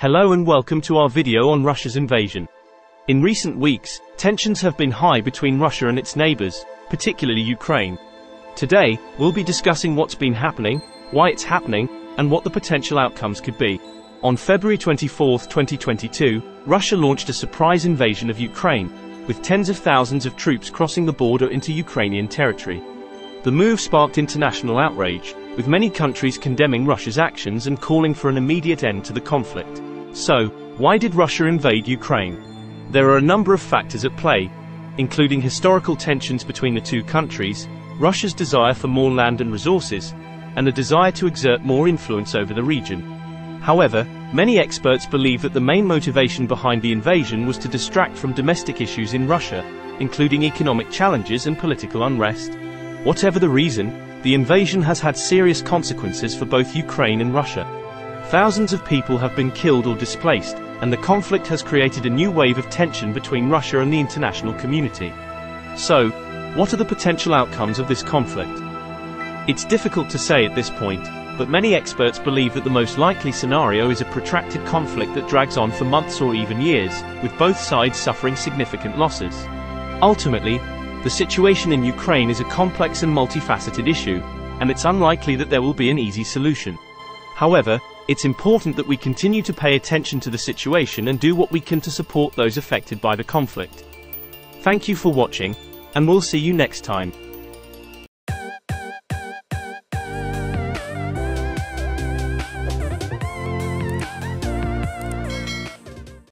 Hello and welcome to our video on Russia's invasion. In recent weeks, tensions have been high between Russia and its neighbors, particularly Ukraine. Today, we'll be discussing what's been happening, why it's happening, and what the potential outcomes could be. On February 24, 2022, Russia launched a surprise invasion of Ukraine, with tens of thousands of troops crossing the border into Ukrainian territory. The move sparked international outrage, with many countries condemning Russia's actions and calling for an immediate end to the conflict. So, why did Russia invade Ukraine? There are a number of factors at play, including historical tensions between the two countries, Russia's desire for more land and resources, and a desire to exert more influence over the region. However, many experts believe that the main motivation behind the invasion was to distract from domestic issues in Russia, including economic challenges and political unrest. Whatever the reason, the invasion has had serious consequences for both Ukraine and Russia. Thousands of people have been killed or displaced, and the conflict has created a new wave of tension between Russia and the international community. So, what are the potential outcomes of this conflict? It's difficult to say at this point, but many experts believe that the most likely scenario is a protracted conflict that drags on for months or even years, with both sides suffering significant losses. Ultimately, the situation in Ukraine is a complex and multifaceted issue, and it's unlikely that there will be an easy solution. However, it's important that we continue to pay attention to the situation and do what we can to support those affected by the conflict. Thank you for watching, and we'll see you next time.